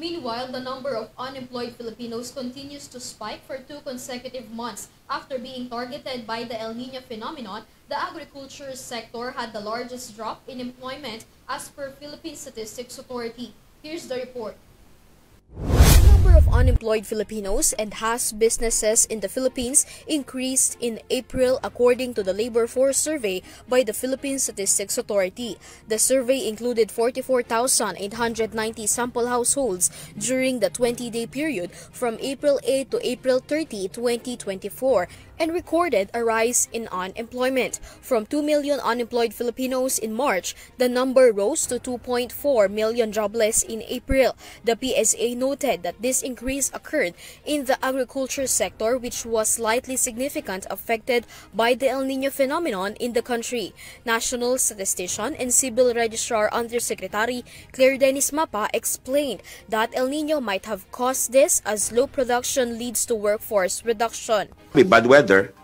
Meanwhile, the number of unemployed Filipinos continues to spike for two consecutive months. After being targeted by the El Nino phenomenon, the agriculture sector had the largest drop in employment as per Philippine Statistics Authority. Here's the report. Unemployed Filipinos and has businesses in the Philippines increased in April according to the labor force survey by the Philippine Statistics Authority. The survey included 44,890 sample households during the 20-day period from April 8 to April 30, 2024 and recorded a rise in unemployment. From 2 million unemployed Filipinos in March, the number rose to 2.4 million jobless in April. The PSA noted that this increase occurred in the agriculture sector which was slightly significant affected by the El Nino phenomenon in the country. National Statistician and Civil Registrar Undersecretary Claire Dennis Mapa explained that El Nino might have caused this as low production leads to workforce reduction. Bad weather,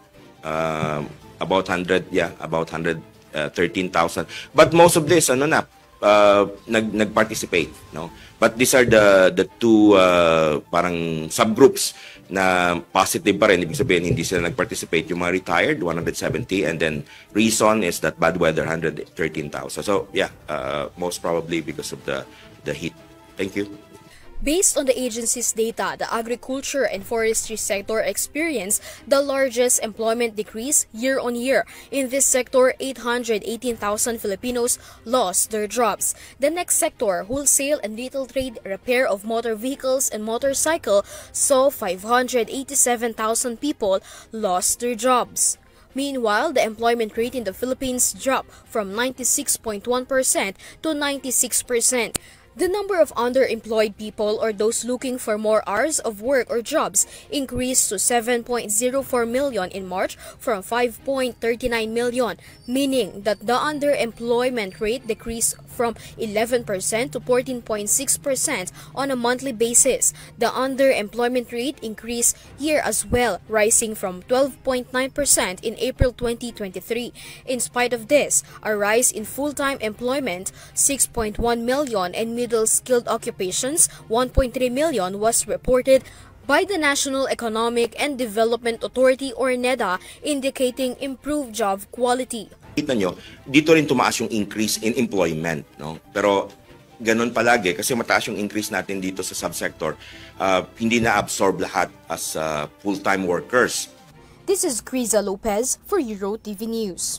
um, about 100, yeah, about 113,000. But most of this, ano na, uh, nag, nag-participate, no? But these are the the two uh, parang subgroups na positive pa rin. Ibig sabihin, hindi sila nag-participate. Yung mga retired, 170. And then, reason is that bad weather, 113,000. So, yeah, uh, most probably because of the, the heat. Thank you. Based on the agency's data, the agriculture and forestry sector experienced the largest employment decrease year on year. In this sector, 818,000 Filipinos lost their jobs. The next sector, wholesale and retail trade, repair of motor vehicles and motorcycle, saw 587,000 people lost their jobs. Meanwhile, the employment rate in the Philippines dropped from 96.1% to 96%. The number of underemployed people or those looking for more hours of work or jobs increased to 7.04 million in March from 5.39 million, meaning that the underemployment rate decreased from 11% to 14.6% on a monthly basis. The underemployment rate increased year as well, rising from 12.9% in April 2023. In spite of this, a rise in full-time employment, 6.1 million and middle-skilled occupations, 1.3 million was reported by the National Economic and Development Authority or NEDA indicating improved job quality. Kita nyo, dito rin tumaas yung increase in employment. No? Pero ganun palagi kasi mataas yung increase natin dito sa subsector. Uh, hindi na-absorb lahat as uh, full-time workers. This is Criza Lopez for Euro TV News.